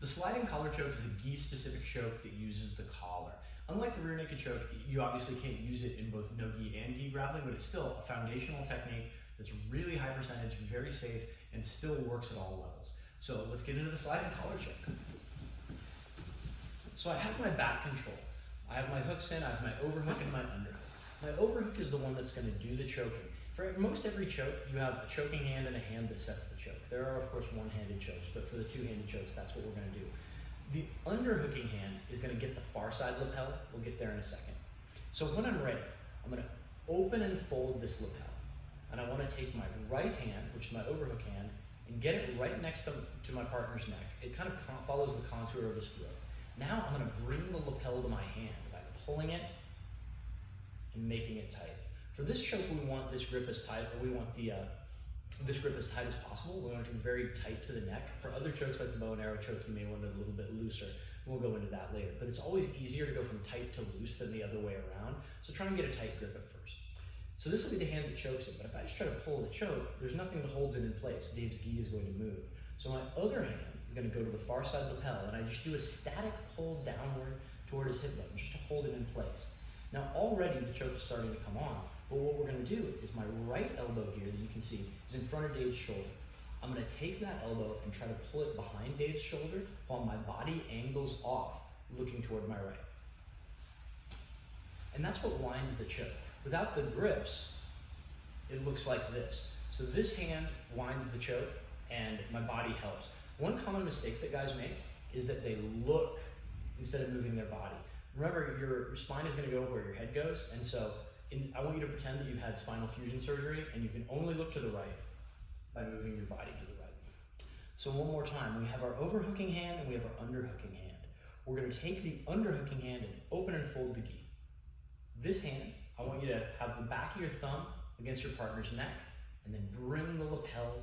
The sliding collar choke is a gi-specific choke that uses the collar. Unlike the rear naked choke, you obviously can't use it in both no gi and gi grappling, but it's still a foundational technique that's really high percentage, very safe, and still works at all levels. So let's get into the sliding collar choke. So I have my back control. I have my hooks in, I have my overhook and my underhook. My overhook is the one that's gonna do the choking. For most every choke, you have a choking hand and a hand that sets the choke. There are, of one-handed chokes, but for the two-handed chokes, that's what we're gonna do. The underhooking hand is gonna get the far side lapel. We'll get there in a second. So when I'm ready, I'm gonna open and fold this lapel. And I wanna take my right hand, which is my overhook hand, and get it right next to, to my partner's neck. It kind of follows the contour of his throat. Now I'm gonna bring the lapel to my hand by pulling it and making it tight. For this choke, we want this grip as tight, or we want the uh, this grip as tight as possible. We want it to be very tight to the neck. For other chokes like the bow and arrow choke, you may want it a little bit looser. We'll go into that later. But it's always easier to go from tight to loose than the other way around. So try and get a tight grip at first. So this will be the hand that chokes it. But if I just try to pull the choke, there's nothing that holds it in place. Dave's gi is going to move. So my other hand is going to go to the far side lapel, and I just do a static pull downward toward his hip bone, just to hold it in place. Now already the choke is starting to come on, but gonna do is my right elbow here that you can see is in front of Dave's shoulder. I'm gonna take that elbow and try to pull it behind Dave's shoulder while my body angles off, looking toward my right. And that's what winds the choke. Without the grips, it looks like this. So this hand winds the choke and my body helps. One common mistake that guys make is that they look instead of moving their body. Remember, your spine is going to go where your head goes, and so in, I want you to pretend that you had spinal fusion surgery, and you can only look to the right by moving your body to the right. So one more time, we have our overhooking hand and we have our underhooking hand. We're going to take the underhooking hand and open and fold the gi. This hand, I want you to have the back of your thumb against your partner's neck, and then bring the lapel,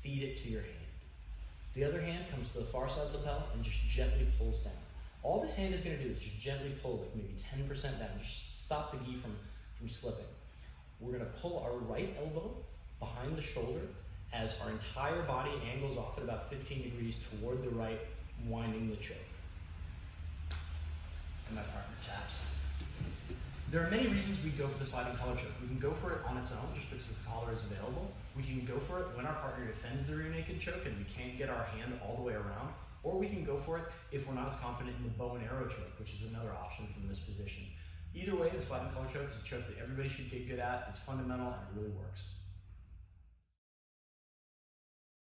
feed it to your hand. The other hand comes to the far side of the lapel and just gently pulls down. All this hand is going to do is just gently pull, like maybe 10% down, just stop the gi from, from slipping. We're going to pull our right elbow behind the shoulder as our entire body angles off at about 15 degrees toward the right, winding the choke. And my partner taps. There are many reasons we go for the sliding collar choke. We can go for it on its own, just because the collar is available. We can go for it when our partner defends the rear naked choke and we can't get our hand all the way around. Or we can go for it if we're not as confident in the bow and arrow choke, which is another option from this position. Either way, the sliding collar choke is a choke that everybody should get good at. It's fundamental and it really works.